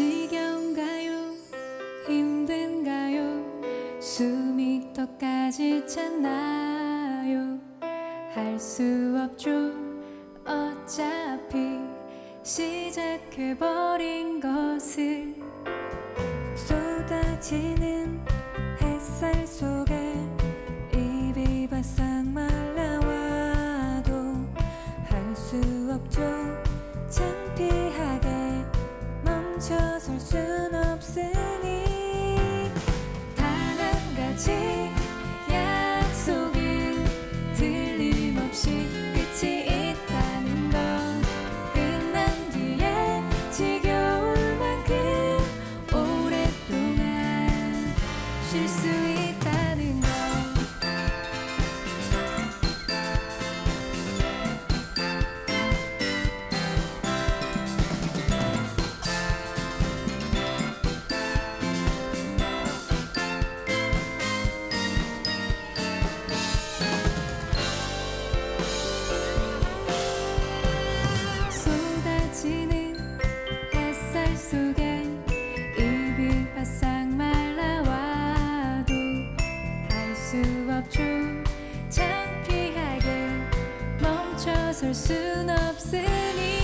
지겨운가요? 힘든가요? 숨이 턱까지 찼나요? 할 수 없죠 어차피 시작해버린 것을 쏟아지는 햇살 속에 입이 바싹 말라와도 할 수 없죠 멈춰설 속에 입이 바싹 말라와도 할 수 없죠. 창피하게 멈춰설 순 없으니